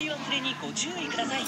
忘れにご注意ください。